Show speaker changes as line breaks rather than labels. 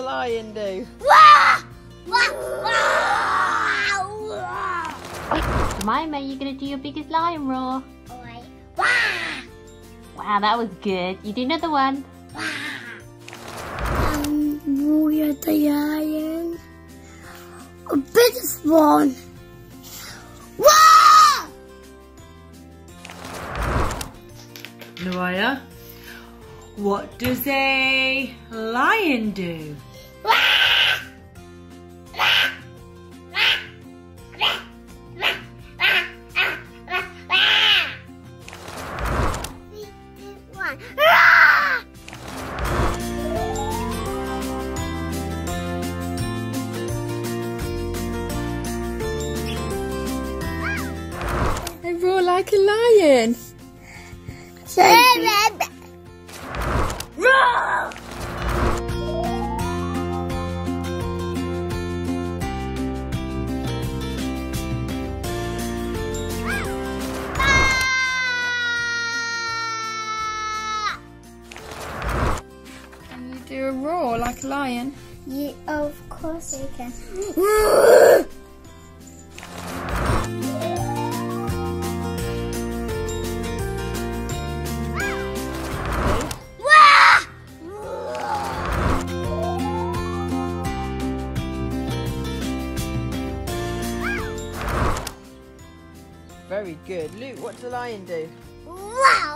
lion do?
Jemima, are you going to do your biggest lion roar?
Alright.
Wow, that was good. You do another one.
Um, Warrior the lion. A biggest one. Wah!
Mariah, what does a lion do? I roar like a lion.
Roar!
Can you do a roar like a lion?
Yeah, of course I can.
Very good. Luke, what does a lion do?
Wow.